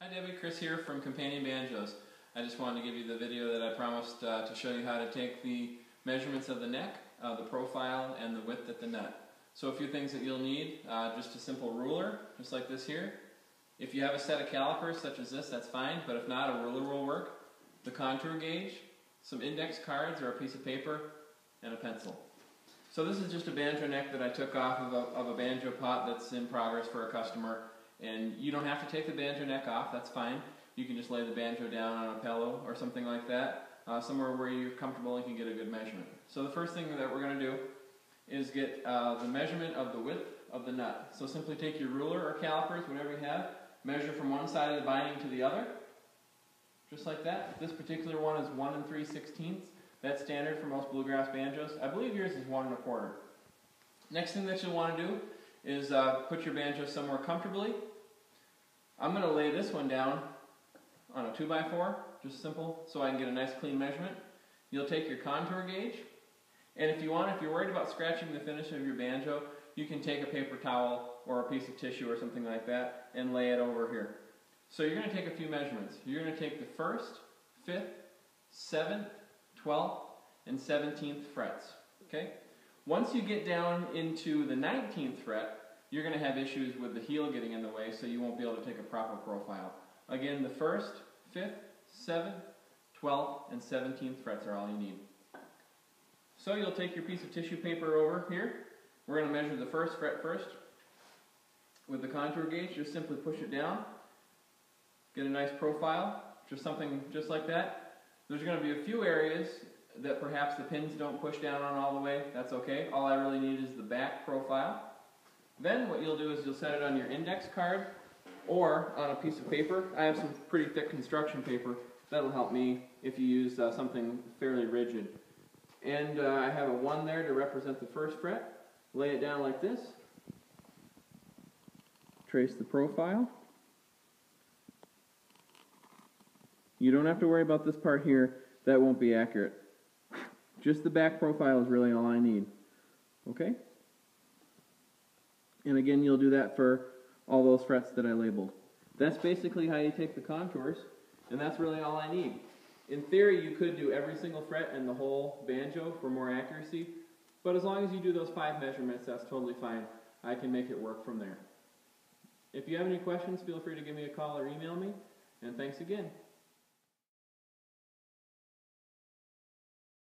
Hi Debbie, Chris here from Companion Banjos. I just wanted to give you the video that I promised uh, to show you how to take the measurements of the neck, uh, the profile, and the width at the nut. So a few things that you'll need, uh, just a simple ruler, just like this here. If you have a set of calipers such as this, that's fine, but if not, a ruler will work. The contour gauge, some index cards or a piece of paper, and a pencil. So this is just a banjo neck that I took off of a, of a banjo pot that's in progress for a customer. And you don't have to take the banjo neck off, that's fine. You can just lay the banjo down on a pillow or something like that, uh, somewhere where you're comfortable and can get a good measurement. So the first thing that we're going to do is get uh, the measurement of the width of the nut. So simply take your ruler or calipers, whatever you have, measure from one side of the binding to the other, just like that. This particular one is 1 and 3 sixteenths. That's standard for most bluegrass banjos. I believe yours is 1 and a quarter. Next thing that you'll want to do is uh, put your banjo somewhere comfortably. I'm going to lay this one down on a 2x4, just simple, so I can get a nice clean measurement. You'll take your contour gauge, and if you want, if you're worried about scratching the finish of your banjo, you can take a paper towel or a piece of tissue or something like that and lay it over here. So you're going to take a few measurements. You're going to take the 1st, 5th, 7th, 12th, and 17th frets. Okay? Once you get down into the 19th fret, you're going to have issues with the heel getting in the way, so you won't be able to take a proper profile. Again, the 1st, 5th, 7th, 12th, and 17th frets are all you need. So you'll take your piece of tissue paper over here. We're going to measure the first fret first. With the contour gauge, just simply push it down. Get a nice profile, just something just like that. There's going to be a few areas that perhaps the pins don't push down on all the way. That's okay. All I really need is the back profile. Then what you'll do is you'll set it on your index card or on a piece of paper. I have some pretty thick construction paper. That'll help me if you use uh, something fairly rigid. And uh, I have a 1 there to represent the first fret. Lay it down like this. Trace the profile. You don't have to worry about this part here. That won't be accurate. Just the back profile is really all I need. Okay? And again, you'll do that for all those frets that I labeled. That's basically how you take the contours, and that's really all I need. In theory, you could do every single fret and the whole banjo for more accuracy, but as long as you do those five measurements, that's totally fine. I can make it work from there. If you have any questions, feel free to give me a call or email me, and thanks again.